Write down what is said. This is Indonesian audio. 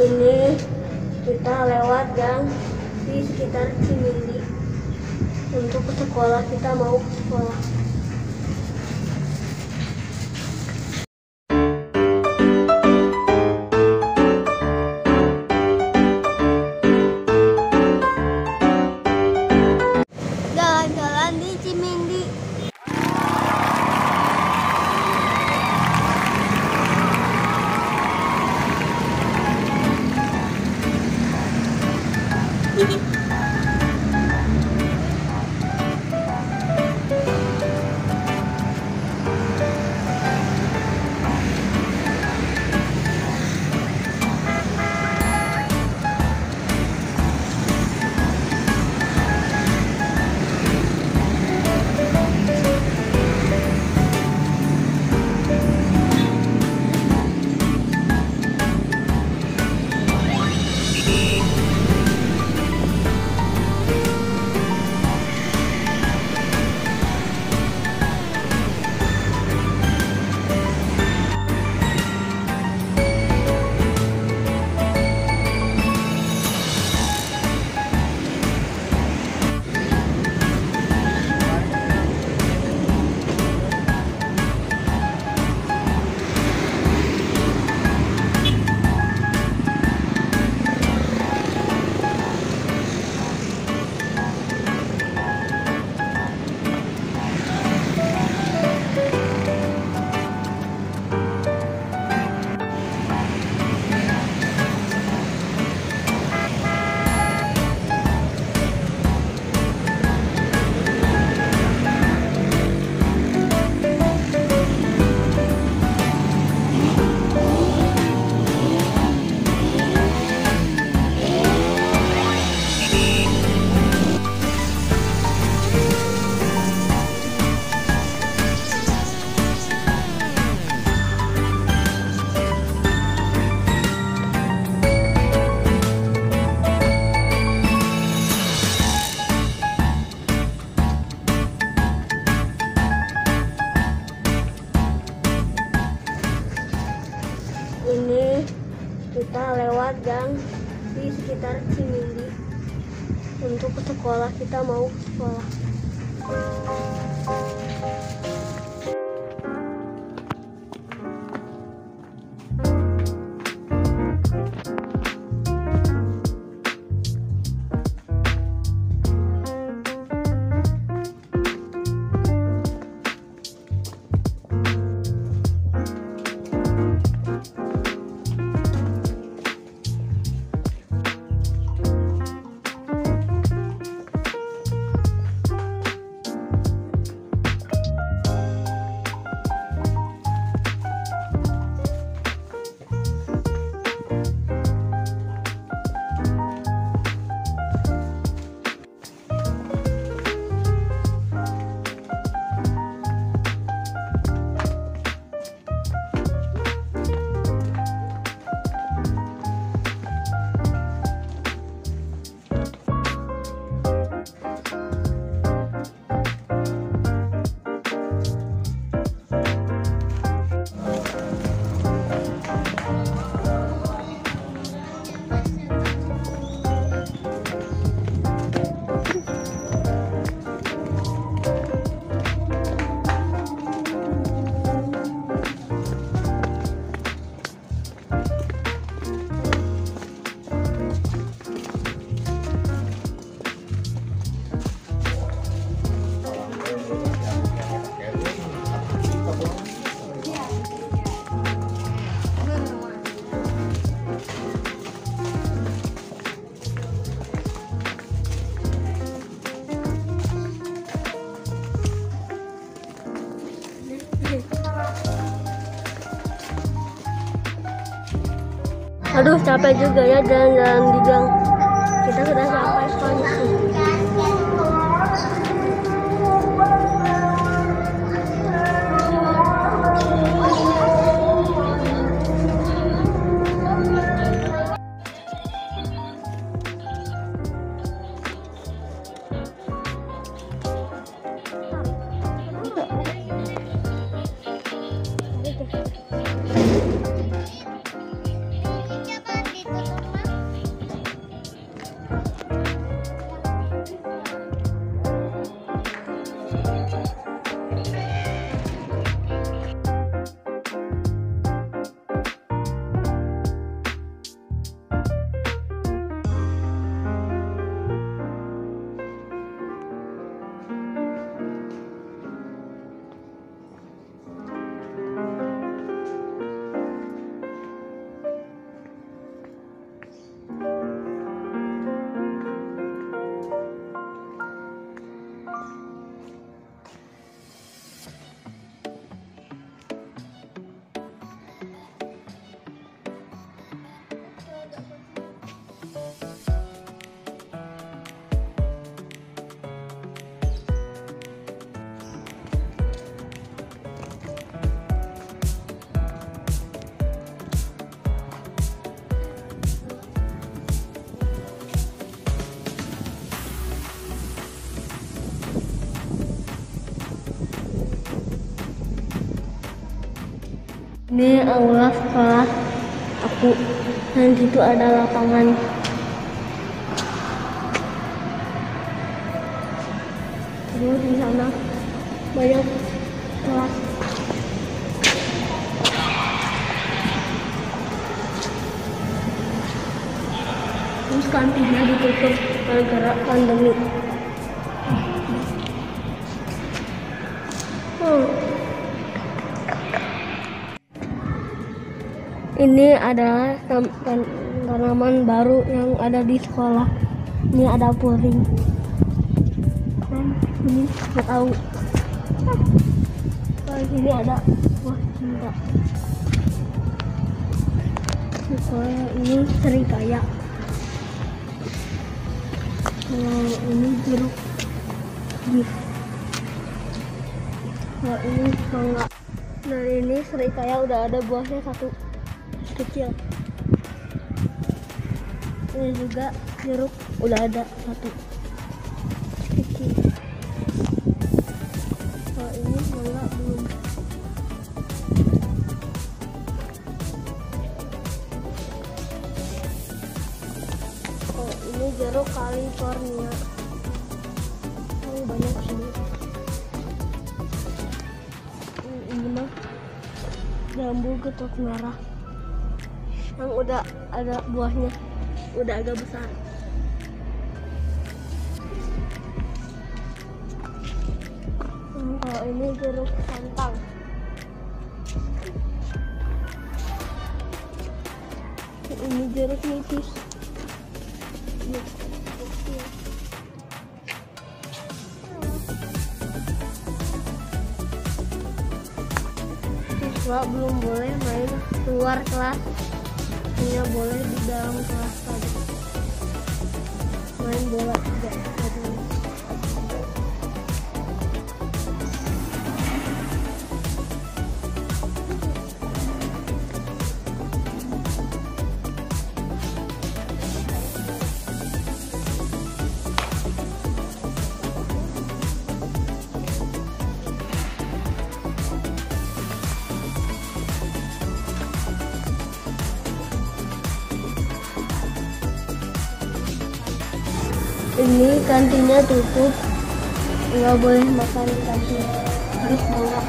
ini kita lewat gang di sekitar Cimindi. Untuk ke sekolah kita mau ke sekolah lewat gang di sekitar Cimindi. Untuk sekolah kita mau sekolah Aduh capek juga ya jalan-jalan di gang. Kita sudah sampai sekolah Ini aula sekolah aku dan situ ada lapangan. Terus di sana banyak kelas. Terus kantinnya ditutup gara-gara pandemi. Hmm. Ini adalah tanaman baru yang ada di sekolah. Ini ada puring. Dan ini nggak tahu. Kalau sini ada buah cinta. Sekolah ini serikaya. Kalau ini jeruk gift. Kalau ini mangga. Dan ini serikaya udah ada buahnya satu kecil. Ini juga jeruk udah ada satu kecil. Kalau ini mangga belum. Oh, ini jeruk California. Oh, banyak sini. Ini mah jambu getuk merah. Yang udah ada buahnya, udah agak besar. Hmm, kalau ini jeruk santang. Ini jeruk nipis. Siswa belum boleh main keluar kelas, hanya boleh di dalam kelas saja. Main bola tidak Ini kantinnya tutup, nggak boleh makan di kantin, harus bawa